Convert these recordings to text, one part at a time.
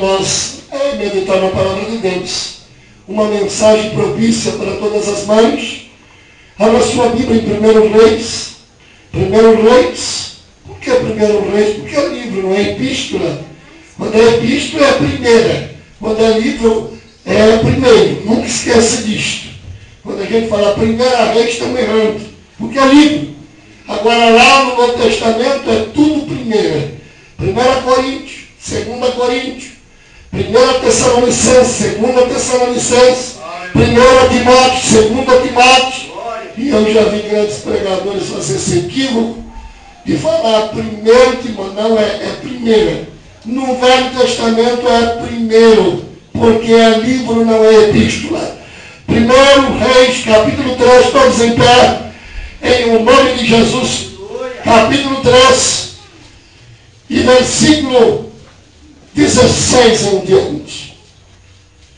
nós é, meditar na palavra de Deus. Uma mensagem propícia para todas as mães. Abra sua Bíblia em Primeiro Reis. Primeiro Reis. Por que Primeiro Reis? Porque é livro, não é epístola. Quando é epístola é a primeira. Quando é livro é primeiro. Nunca esqueça disto. Quando a gente fala primeira reis, estamos errando. Porque é livro. Agora lá no Novo Testamento é tudo primeira. Primeira Coríntios, segunda Coríntios, primeira Tessalonicense, segunda Tessalonicense, primeira Timóteo, segunda Timóteo. E eu já vi grandes pregadores fazer esse equívoco de falar primeiro Timóteo. Não, é, é primeira. No Velho Testamento é primeiro, porque é livro, não é epístola. Primeiro Reis, capítulo 3, todos em pé, em o nome de Jesus, capítulo 3, e versículo 16 em diante.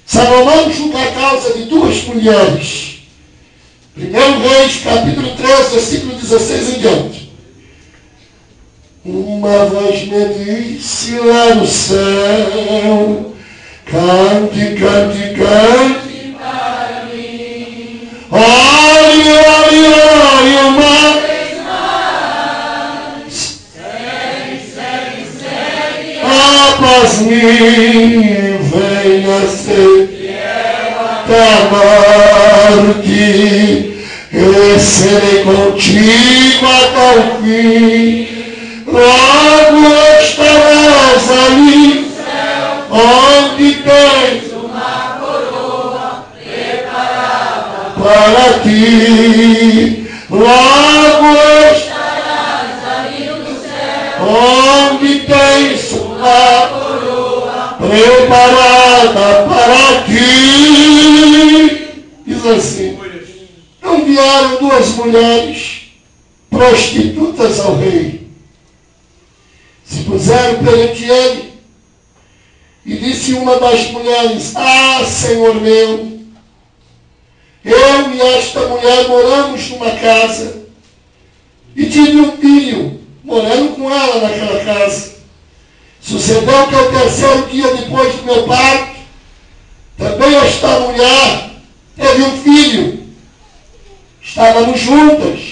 Salomão julga a causa de duas mulheres. Primeiro Reis, capítulo 3, versículo 16 em diante. Uma voz me disse lá no céu, cante, cante, cante Olhe, olhe, Após mim, venha ser até a morte. Eu serei contigo até o fim. Logo estarás ali, onde tens para ti. Ao rei. Se puseram perante ele. E disse uma das mulheres: Ah, Senhor meu, eu e esta mulher moramos numa casa e tive um filho morando com ela naquela casa. Sucedeu que ao terceiro dia depois do meu parto, também esta mulher teve um filho. Estávamos juntas.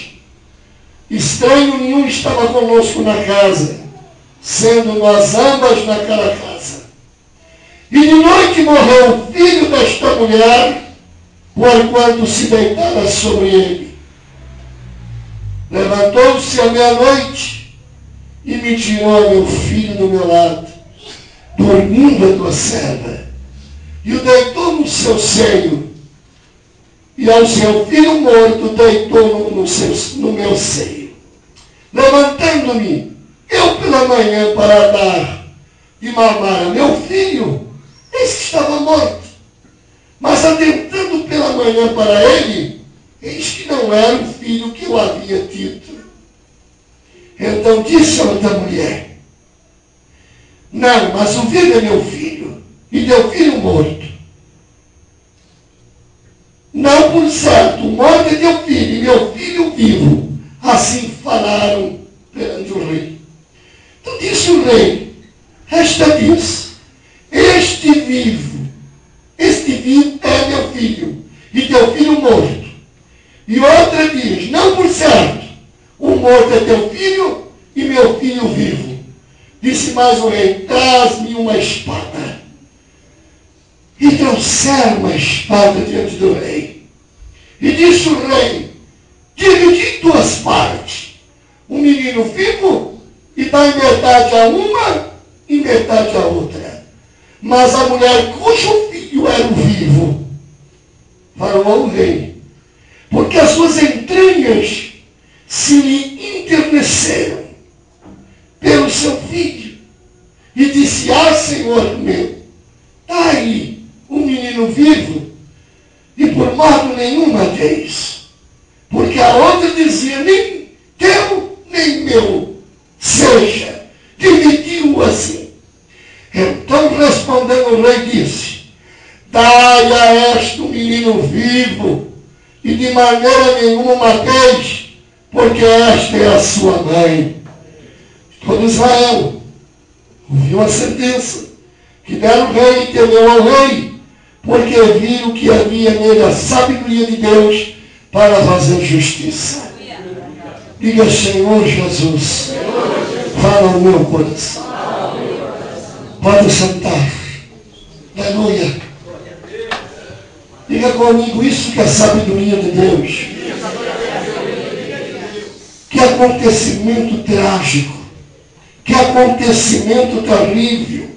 Estranho nenhum estava conosco na casa, sendo nós ambas naquela casa. E de noite morreu o filho desta mulher quando se deitara sobre ele. Levantou-se à meia-noite e me tirou meu filho do meu lado, dormindo a tua serva, e o deitou no seu seio, e ao seu filho morto deitou no, seu, no meu seio. Levantando-me, eu pela manhã para dar e mamar a meu filho, eis que estava morto. Mas atentando pela manhã para ele, eis que não era o filho que eu havia tido. Então disse a outra mulher, não, mas o filho é meu filho, e teu filho morto. Não por certo, morto é teu filho, e meu filho vivo. Assim falaram perante o rei. Então disse o rei, esta diz, este vivo este filho é meu filho, e teu filho morto. E outra diz, não por certo, o morto é teu filho e meu filho vivo. Disse mais o rei, traz-me uma espada. E trouxeram uma espada diante do rei. E disse o rei, dividi em duas partes. O menino vivo e dá em metade a uma e metade a outra. Mas a mulher cujo filho era o vivo, falou ao rei, porque as suas entranhas se lhe interneceram pelo seu filho. E disse, ah, Senhor meu, está aí um menino vivo, e por modo nenhum madeis. Porque a outra dizia, nem meu, seja, dividiu assim. Então respondendo o rei disse, dai a este menino vivo, e de maneira nenhuma mateis, porque esta é a sua mãe. Todo Israel ouviu a sentença que que deram o rei e temeu ao rei, porque viram que havia nele a sabedoria de Deus para fazer justiça. Diga, Senhor Jesus, fala no meu coração. Pode sentar. Aleluia. Diga comigo isso que é a sabedoria de Deus. Que acontecimento trágico. Que acontecimento terrível.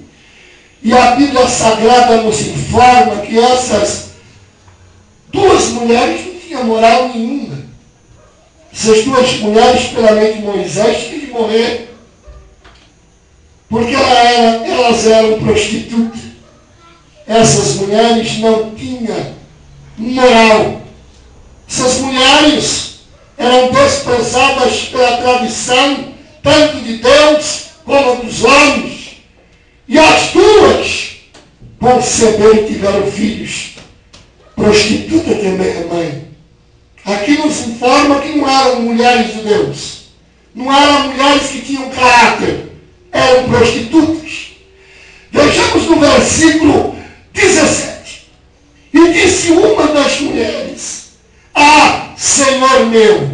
E a Bíblia Sagrada nos informa que essas duas mulheres não tinham moral nenhuma. Essas duas mulheres, pela lei de Moisés, tinham de morrer. Porque ela era, elas eram prostitutas. Essas mulheres não tinham moral. Essas mulheres eram desprezadas pela tradição, tanto de Deus como dos homens. E as duas conceberam e tiveram filhos. Prostituta também é mãe. Aqui nos informa que não eram mulheres de Deus. Não eram mulheres que tinham caráter. Eram prostitutas. Vejamos no versículo 17. E disse uma das mulheres: Ah, Senhor meu,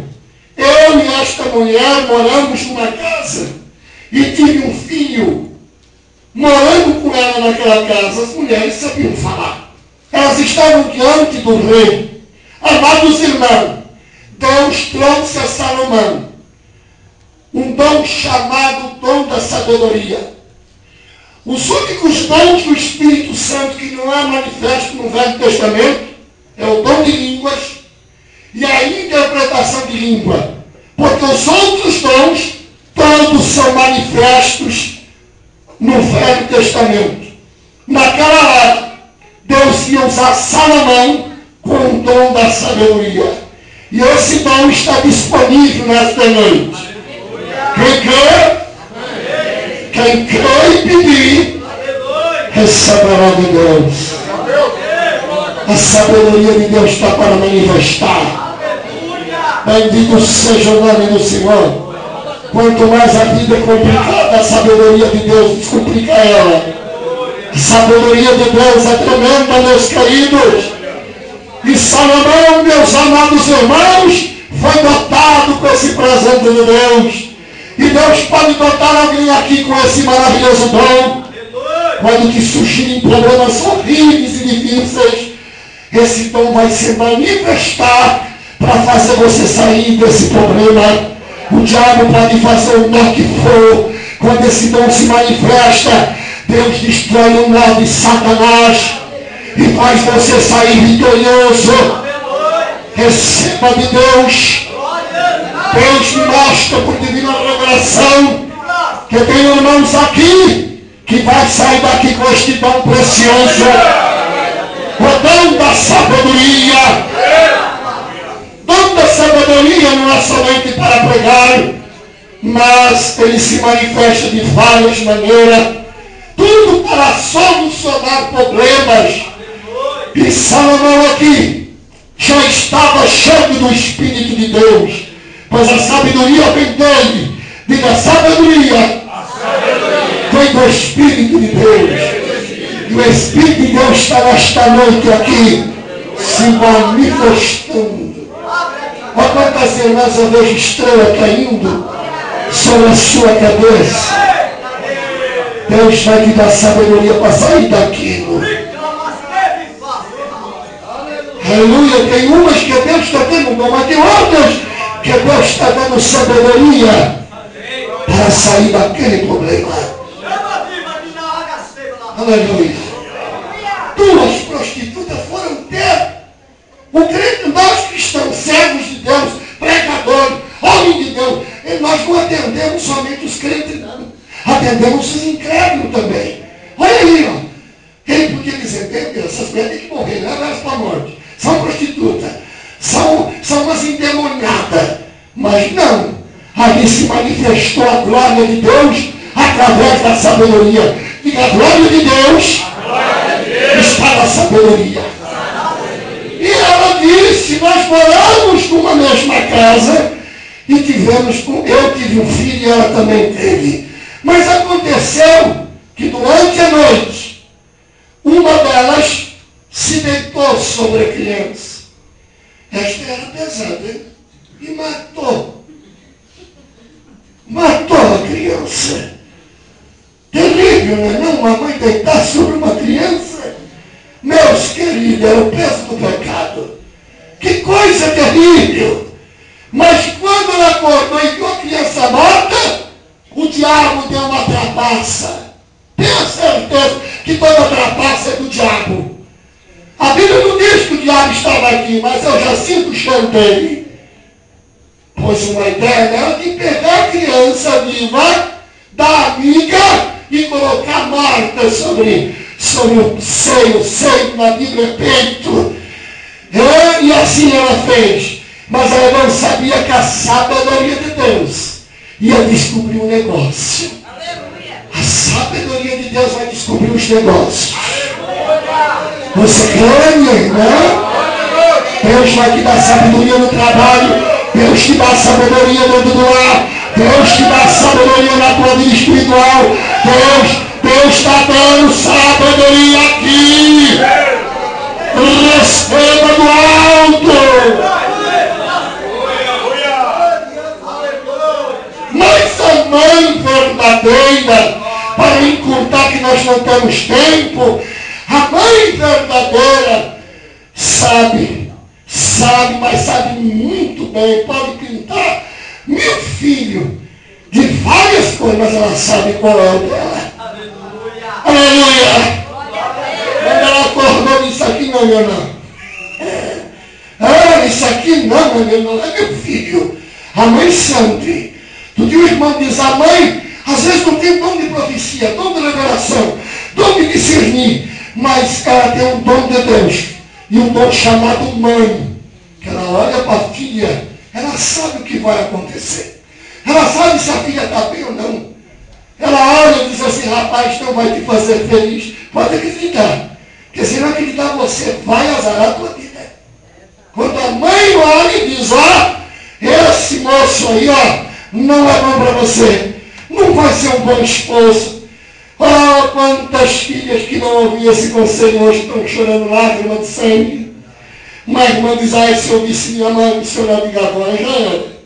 eu e esta mulher moramos numa casa e tive um filho morando com ela naquela casa, as mulheres sabiam falar. Elas estavam diante do rei. Amados irmãos, Deus trouxe a Salomão um dom chamado dom da sabedoria. Os únicos dons do Espírito Santo que não é manifesto no Velho Testamento é o dom de línguas e a interpretação de língua. Porque os outros dons todos são manifestos no Velho Testamento. Naquela hora, Deus ia usar Salomão sabedoria. E esse dom está disponível nesta noite. Quem crê, quem crê e pedir, receberá de Deus. A sabedoria de Deus está para manifestar. Bendito seja o nome do Senhor. Quanto mais a vida é complicada, a sabedoria de Deus descomplica ela. A sabedoria de Deus é tremenda, meus queridos. E Salomão, meus amados irmãos, foi dotado com esse presente de Deus. E Deus pode dotar alguém aqui com esse maravilhoso dom. Quando que surgirem problemas horríveis e difíceis, esse dom vai se manifestar para fazer você sair desse problema o diabo pode fazer o mal que for. Quando esse dom se manifesta, Deus destrói o mal de Satanás e faz você sair vitorioso. Receba de Deus. Deus mostra por divina revelação que tem irmãos aqui que vai sair daqui com este dom precioso. O dom da sabedoria Toda sabedoria não é somente para pregar, mas ele se manifesta de várias maneiras, tudo para solucionar problemas. E Salomão aqui já estava cheio do Espírito de Deus, pois a sabedoria vem dele. Diga, sabedoria, vem do Espírito de Deus. E o Espírito de Deus está nesta noite aqui, se manifestando Olha quantas irmãs eu vejo estrela caindo sobre a sua cabeça. Deus vai te dar sabedoria para sair daquilo. Aleluia. Tem umas que Deus está dando dom, mas tem outras que Deus está dando sabedoria para sair daquele problema. Aleluia. Duas prostitutas foram ter o crente, nós cristãos, servos de Deus, pregadores, homens de Deus, nós não atendemos somente os crentes, não. Atendemos os incrédulos também. Olha aí, ó. Quem podia dizer, essas mulheres que morrer, leva elas para a morte. São prostitutas, são, são umas endemoniadas. Mas não. Ali se manifestou a glória de Deus através da sabedoria. E a glória de Deus, glória de Deus. está na sabedoria. E ela disse, nós moramos numa mesma casa e tivemos, eu tive um filho e ela também teve. Mas aconteceu que durante a noite uma delas se deitou sobre a criança. Esta era pesada e matou. Matou a criança. Terrível, não é não? Uma mãe deitar sobre uma criança. Meus queridos, é o peso do pecado. Que coisa terrível. Mas quando ela acordou e viu a criança morta, o diabo deu uma trapaça. Tenha certeza que toda trapaça é do diabo. A Bíblia não diz que o diabo estava aqui, mas eu já sinto o cheiro dele. Pois uma ideia era de pegar a criança viva da amiga e colocar morta sobre, sobre o seio, seio na é peito. É, e assim ela fez. Mas ela não sabia que a sabedoria de Deus ia descobrir um negócio. A sabedoria de Deus vai descobrir os negócios. Você crê, minha irmã? Deus vai te dar sabedoria no trabalho. Deus te dá sabedoria dentro do lar. Deus te dá sabedoria na tua vida espiritual. Deus, Deus está dando sabedoria aqui. Receba do alto. Mas a mãe verdadeira, para encurtar que nós não temos tempo, a mãe verdadeira sabe, sabe, mas sabe muito bem, pode pintar mil filhos de várias coisas, mas ela sabe qual é o dela. Aleluia! Aleluia! Quando ela acordou, isso aqui não, meu não. É. Ah, isso aqui não, meu não, é meu filho. A mãe sempre. Tu o irmão diz, a mãe, às vezes não tem dom de profecia, dom de revelação, dom de discernir mas ela tem um dom de Deus. E um dom chamado mãe. Ela olha para a filha, ela sabe o que vai acontecer. Ela sabe se a filha está bem ou não. Ela olha e diz assim, rapaz, não vai te fazer feliz. Pode acreditar. Porque se não acreditar, você vai azarar a tua vida. Quando a mãe olha e diz, ó, esse moço aí, ó, não é bom para você. Não vai ser um bom esposo Oh, quantas filhas que não ouviam esse conselho hoje estão chorando lágrimas de sangue. Uma irmã diz, ah, se eu disse minha mãe, o senhor não diga agora, já era.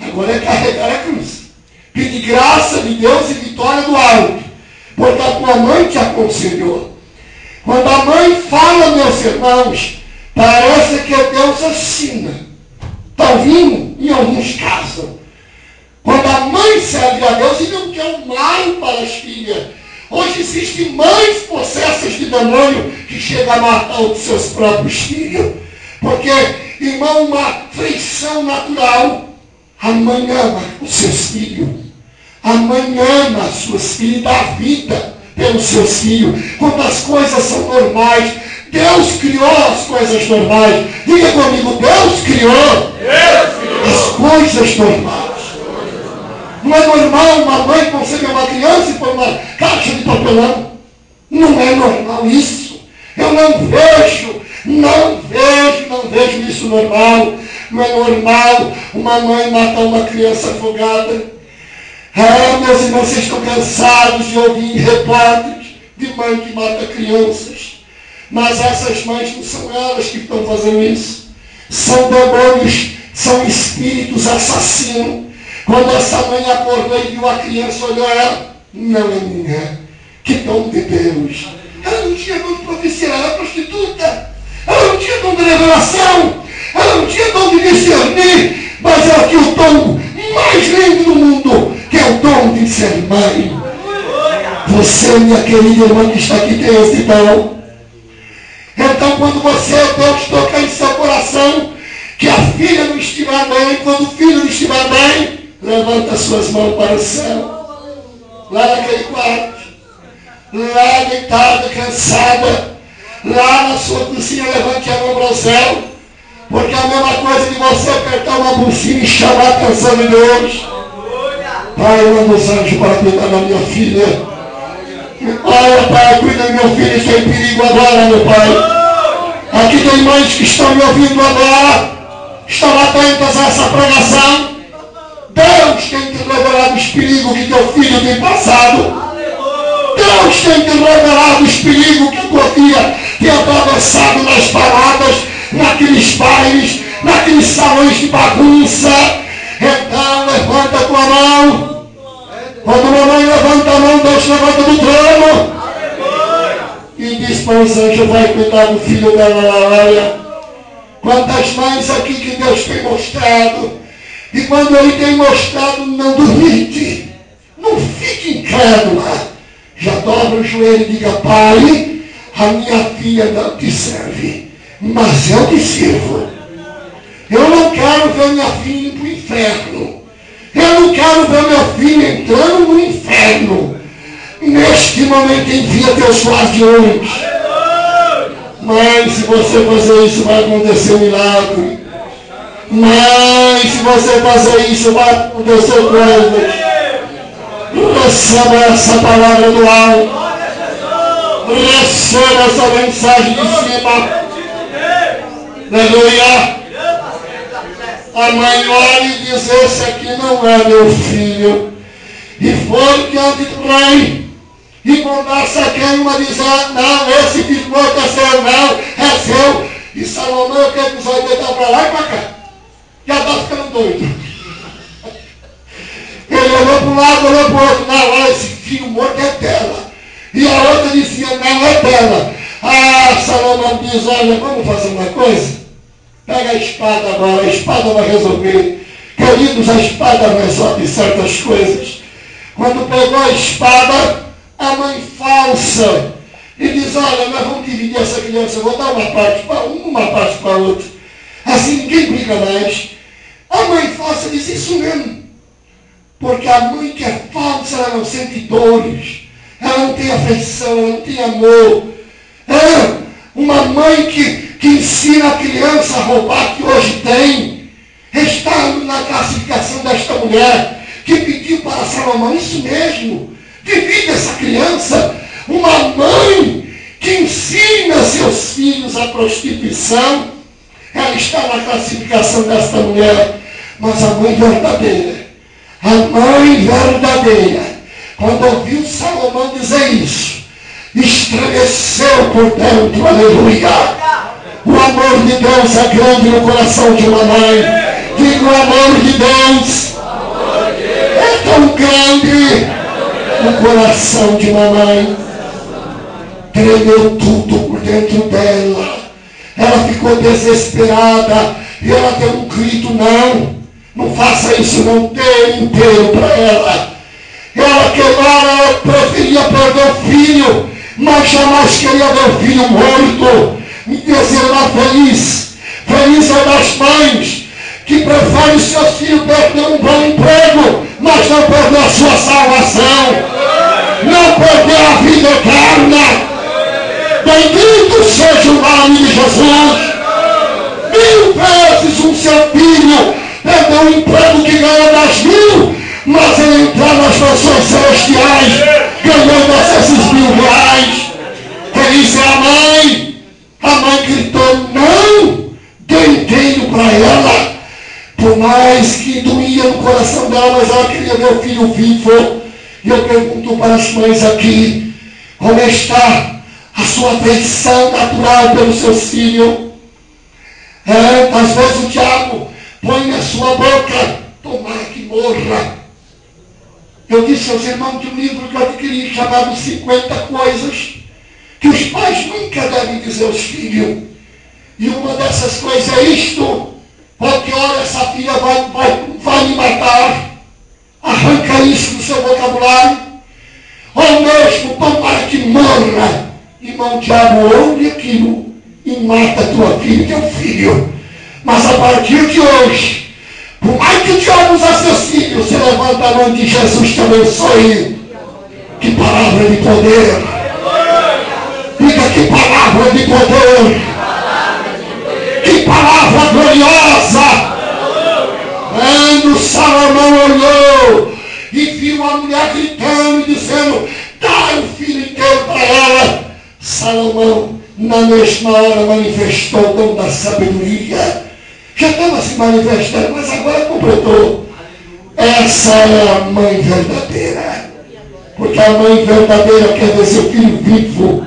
Agora é carregar a cruz. Pedir graça de Deus e vitória do alto. Porque a tua mãe te aconselhou. Quando a mãe fala, meus irmãos, parece que Deus assina. Está ouvindo? Em alguns casos. Quando a mãe serve a Deus e não quer o mal para as filhas, Hoje existem mães possessas de demônio que chegam a matar os seus próprios filhos. Porque, irmão, uma feição natural. A mãe ama os seus filhos. A mãe ama as suas filhas e dá vida pelos seus filhos. Quando as coisas são normais, Deus criou as coisas normais. Diga comigo, Deus criou, Deus criou. as coisas normais. Não é normal uma mãe conceber uma criança e pôr uma caixa de papelão. Não é normal isso. Eu não vejo, não vejo, não vejo isso normal. Não é normal uma mãe matar uma criança afogada. Ah, meus irmãos, vocês estão cansados de ouvir repórteres de mãe que mata crianças. Mas essas mães não são elas que estão fazendo isso. São demônios, são espíritos assassinos quando essa mãe acordou e viu a criança, olhou ela, não é minha. Que dom de Deus. Ela não tinha dom de profecia, ela era prostituta. Ela não tinha dom de revelação. Ela não tinha dom de discernir. Mas ela tinha o dom mais lindo do mundo, que é o dom de ser mãe. Você, minha querida irmã que está aqui, tem esse dom. Então, quando você, Deus, tocar em seu coração, que a filha não estiver bem, quando o filho não estiver bem, levanta suas mãos para o céu. Lá naquele quarto. Lá deitada, cansada. Lá na sua cozinha, levante a mão para o céu. Porque é a mesma coisa de você apertar uma bolsinha e chamar a atenção de Deus. Pai, eu amo os anjos para cuidar da minha filha. Olha, Pai, cuida do meu filho, está em perigo agora, meu Pai. Aqui tem mães que estão me ouvindo agora. Estão atentas a essa pregação. Deus tem te revelado os perigos que teu filho tem passado. Deus tem te revelado os perigos que tua filha tem atravessado nas paradas, naqueles bailes, naqueles salões de bagunça. Então levanta a tua mão. Quando mamãe levanta a mão, Deus levanta do trono. E diz para os anjos, vai cuidar do filho dela, olha. Quantas mães aqui que Deus tem mostrado. E quando Ele tem mostrado, não duvide. Não fique incrédula. Já dobra o joelho e diga, Pai, a minha filha não te serve, mas eu te sirvo. Eu não quero ver minha filha ir para o inferno. Eu não quero ver meu filho entrando no inferno. Neste momento envia teus guardiões. Mas se você fazer isso, vai acontecer um milagre. Mas se você fazer isso, vai acontecer coisas. Receba essa palavra do alto. Receba essa mensagem de cima. Aleluia. A mãe olha e diz, esse aqui não é meu filho. E foi diante do rei. E conversa quem uma diz, ah, não, esse ficou, é seu, não, é seu. E Salomão quer que os olhos para lá e para cá. Já está ficando doido. Ele olhou para um lado, olhou para o outro. Não, olha, esse filho morto é dela. E a outra dizia, não, é dela. Ah, Salomão diz, olha, vamos fazer uma coisa? Pega a espada agora, a espada vai resolver. Queridos, a espada resolve certas coisas. Quando pegou a espada, a mãe falsa, e diz, olha, nós vamos dividir essa criança, eu vou dar uma parte para um, uma parte para outra. Assim ninguém briga mais. A mãe falsa diz, isso mesmo. Porque a mãe que é falsa, ela não sente dores. Ela não tem afeição, ela não tem amor. É uma mãe que, que ensina a criança a roubar, que hoje tem. Está na classificação desta mulher que pediu para Salomão, isso mesmo. Divide essa criança. Uma mãe que ensina seus filhos a prostituição. Ela está na classificação desta mulher. Mas a mãe verdadeira a mãe verdadeira, quando ouviu Salomão dizer isso, estremeceu por dentro, aleluia. O amor de Deus é grande no coração de uma mãe. Diga o amor de Deus é tão grande no coração de uma mãe. Tremeu tudo por dentro dela. Ela ficou desesperada e ela deu um grito, não. Não faça isso, não dê inteiro para ela. Ela que ela preferia perder o filho, mas jamais queria ver o filho morto. Me dizer lá feliz. Feliz é das mães que preferem seus filhos perder um bom emprego, mas não perder a sua salvação. Não perder a vida eterna. Bendito seja o nome de Jesus. Mil vezes um seu filho perdeu o emprego que ganhou das mil, mas ele entrou nas pessoas celestiais, ganhando esses mil reais. Feliz é a mãe. A mãe gritou, não, deu inteiro para ela. Por mais que doía no coração dela, mas ela queria o filho vivo. E eu pergunto para as mães aqui, como está a sua afeição natural pelos seus filhos? É, às vezes o diabo põe na sua boca, tomara que morra. Eu disse aos irmãos de um livro que eu adquiri chamado 50 coisas que os pais nunca devem dizer aos filhos. E uma dessas coisas é isto, porque olha, essa filha vai, vai, vai me matar. Arranca isso do seu vocabulário. Irmão diabo, ouve aquilo e mata tua filha e teu filho. Mas a partir de hoje, por mais que o diabo seus filhos, você levanta a mão de Jesus te abençoe. Que palavra de poder. Diga que palavra de poder. Que palavra gloriosa. Quando Salomão olhou e viu a mulher gritando e dizendo, dá o filho inteiro para ela. Salomão, na mesma hora, manifestou o dom da sabedoria já estava se manifestando, mas agora completou. Essa é a mãe verdadeira. Porque a mãe verdadeira quer ver seu filho vivo.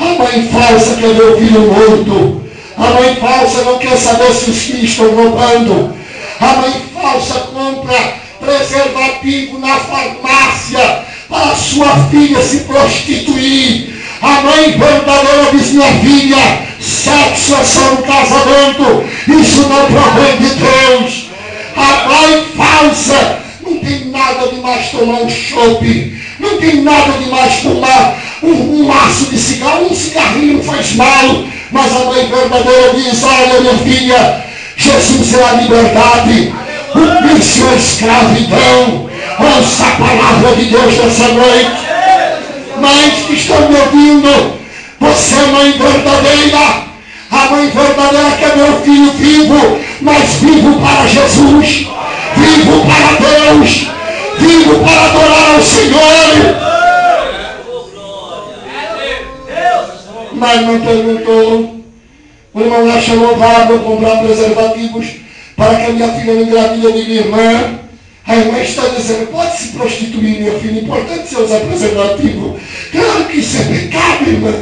A mãe falsa quer ver o filho morto. A mãe falsa não quer saber se os filhos estão roubando. A mãe falsa compra preservativo na farmácia para sua filha se prostituir. A mãe verdadeira diz, minha filha, sexo é só um casamento. Isso não provém de Deus. A mãe falsa não tem nada de mais tomar um chope. Não tem nada de mais fumar um, um maço de cigarro. Um cigarrinho faz mal. Mas a mãe verdadeira diz, olha minha filha, Jesus é a liberdade. O vício é a escravidão. Ouça a palavra de Deus nessa noite. Mães que estão me ouvindo, você é mãe verdadeira. A mãe verdadeira quer meu filho vivo, mas vivo para Jesus, vivo para Deus, vivo para adorar ao Senhor. Mas não perguntou. O irmão acha louvável comprar preservativos para que a minha filha não engravide de minha irmã. A irmã está dizendo, pode se prostituir, minha filha, importante você usar preservativo. Claro que isso é pecado, irmã.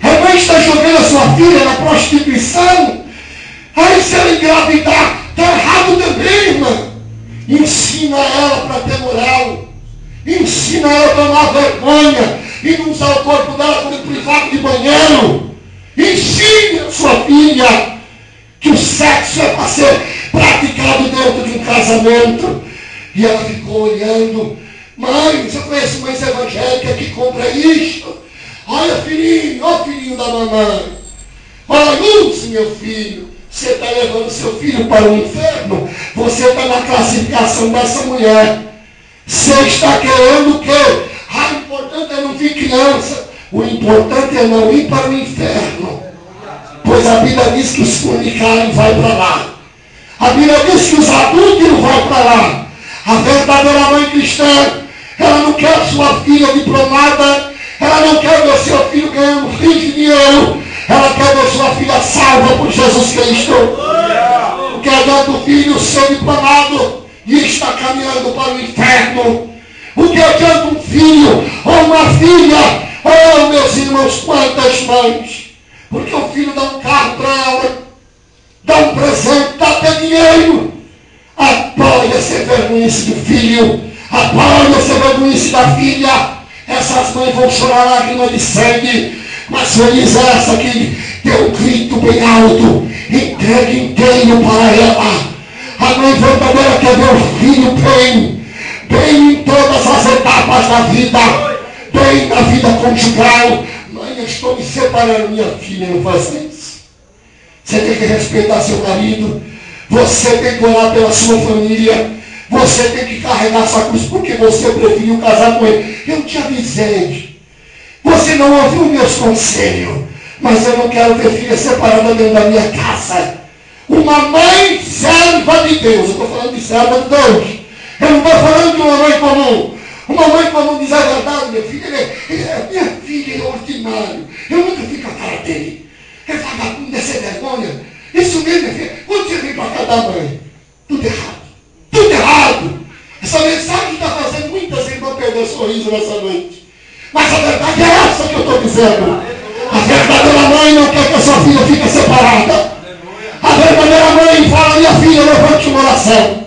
A irmã está jogando a sua filha na prostituição. Aí se ela engravidar, está errado também, irmã. Ensina ela para ter moral. Ensina ela a tomar vergonha e não usar o corpo dela como privado de banheiro. Ensine a sua filha que o sexo é para ser praticado dentro de um casamento. E ela ficou olhando. Mãe, eu conheço mães evangélicas que compra isso. Olha, filhinho, olha o filhinho da mamãe. Olha, use meu filho. Você está levando seu filho para o inferno. Você está na classificação dessa mulher. Você está querendo o quê? Ah, o importante é não vir criança. O importante é não ir para o inferno. Pois a Bíblia diz que os fornicários vai para lá. A Bíblia diz que os adúlteros vão para lá. A verdadeira mãe cristã, ela não quer sua filha diplomada, ela não quer ver seu filho ganhando rios de dinheiro, ela quer ver sua filha salva por Jesus Cristo. Porque adianta o filho ser diplomado e está caminhando para o inferno. O que adianta um filho ou uma filha? Oh, meus irmãos, quantas mães! Porque o filho dá um carro para ela, dá um presente, dá até dinheiro. Apoia ser vergonhice do filho. Apoia ser vergonhice da filha. Essas mães vão chorar lágrimas de sangue. Mas feliz é essa que deu um grito bem alto. Entregue inteiro para ela. A mãe verdadeira quer ver o filho bem. Bem em todas as etapas da vida. Bem na vida conjugal. Mãe, eu estou me separando. Minha filha, não faça isso. Você tem que respeitar seu marido. Você tem que orar pela sua família. Você tem que carregar sua cruz porque você preferiu casar com ele. Eu te avisei. Você não ouviu meus conselhos. Mas eu não quero ter filha separada dentro da minha casa. Uma mãe serva de Deus. Eu estou falando de serva de Deus. Eu não estou falando de uma mãe comum. Uma mãe comum diz a verdade, minha filha. Ele, ele, é, minha filha é ordinário. Eu nunca fico a cara dele. É vagabundo, é sem vergonha. Isso mesmo, filha. Quando você vem para cá da mãe, tudo errado. Tudo errado. Essa mensagem está fazendo muitas irmãs perder sorriso nessa noite. Mas a verdade é essa que eu estou dizendo. A verdadeira mãe não quer que a sua filha fique separada. A verdadeira mãe fala, minha filha, levante uma oração.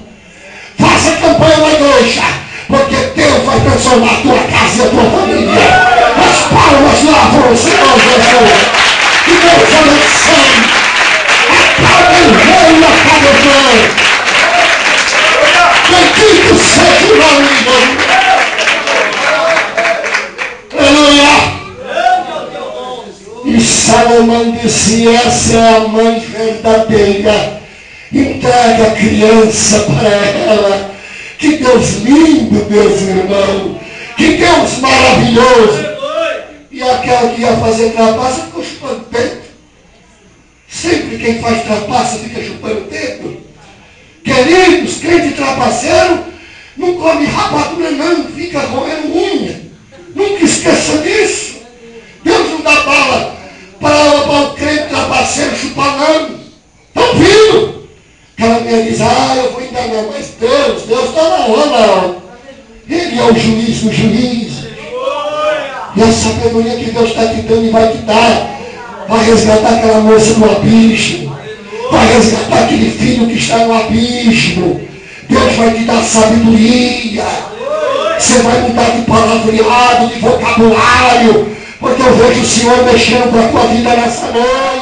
Faça campanha na igreja. Porque Deus vai transformar a tua casa e a tua Disse, essa é a mãe verdadeira. Entrega a criança para ela. Que Deus lindo, meus irmãos. Que Deus maravilhoso. E aquela que ia fazer trapaça ficou chupando dedo. Sempre quem faz trapaça fica chupando dedo. Queridos, crente trapaceiro não come rapadura não, fica roendo unha. Nunca esqueça disso. Deus não dá bala para, para o crente trapaceiro chupar não. Estão vindo? Aquela mulher diz, ah, eu vou enganar, mas Deus, Deus na onda. Ele é o juiz dos juízes. E a sabedoria que Deus está te dando e vai te dar. Vai resgatar aquela moça no abismo. Vai resgatar aquele filho que está no abismo. Deus vai te dar sabedoria. Você vai mudar de palavreado, de vocabulário. Porque eu vejo o Senhor mexendo para a tua vida nessa noite.